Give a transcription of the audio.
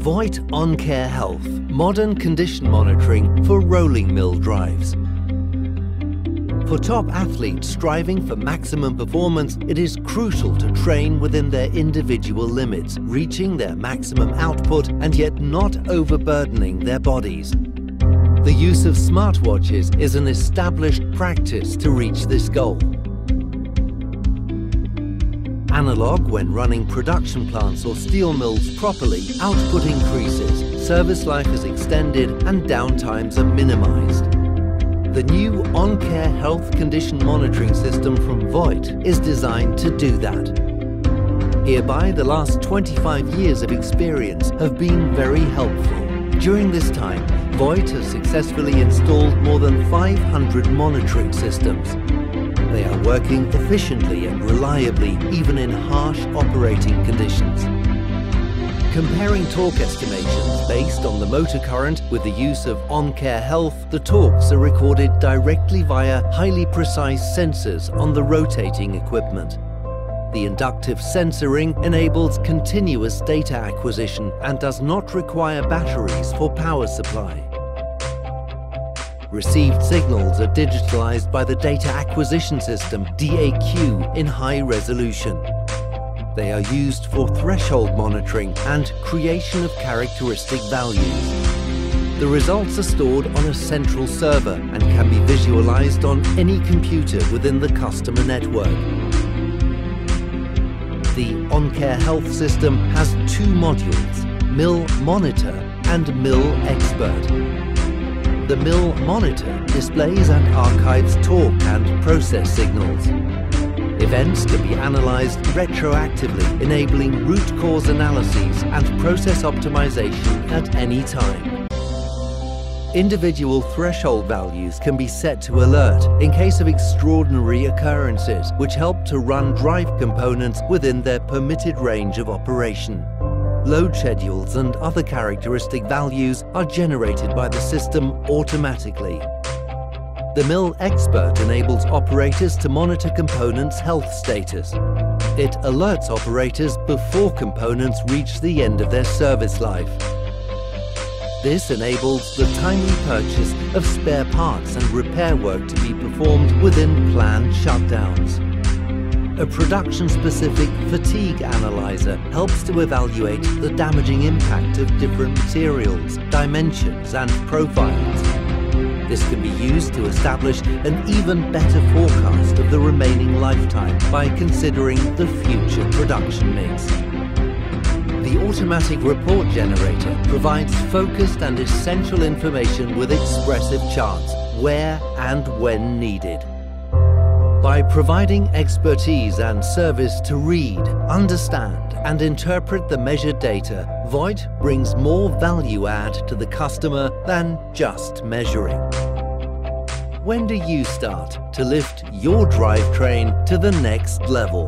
Voith OnCare Health, modern condition monitoring for rolling mill drives. For top athletes striving for maximum performance, it is crucial to train within their individual limits, reaching their maximum output and yet not overburdening their bodies. The use of smartwatches is an established practice to reach this goal. Analog when running production plants or steel mills properly, output increases, service life is extended and downtimes are minimized. The new OnCare health condition monitoring system from Voith is designed to do that. Hereby, the last 25 years of experience have been very helpful. During this time, Voith has successfully installed more than 500 monitoring systems. They are working efficiently and reliably even in harsh operating conditions. Comparing torque estimations based on the motor current with the use of OnCare Health, the torques are recorded directly via highly precise sensors on the rotating equipment. The inductive sensoring enables continuous data acquisition and does not require batteries for power supply. Received signals are digitalized by the Data Acquisition System, DAQ, in high resolution. They are used for threshold monitoring and creation of characteristic values. The results are stored on a central server and can be visualized on any computer within the customer network. The OnCare Health system has two modules, Mill Monitor and Mill Expert. The Mill Monitor displays and archives torque and process signals. Events can be analyzed retroactively, enabling root cause analyses and process optimization at any time. Individual threshold values can be set to alert in case of extraordinary occurrences, which help to run drive components within their permitted range of operation. Load schedules and other characteristic values are generated by the system automatically the Mill Expert enables operators to monitor components' health status. It alerts operators before components reach the end of their service life. This enables the timely purchase of spare parts and repair work to be performed within planned shutdowns. A production-specific fatigue analyzer helps to evaluate the damaging impact of different materials, dimensions and profiles this can be used to establish an even better forecast of the remaining lifetime by considering the future production mix. The automatic report generator provides focused and essential information with expressive charts where and when needed. By providing expertise and service to read, understand and interpret the measured data, Voith brings more value add to the customer than just measuring. When do you start to lift your drivetrain to the next level?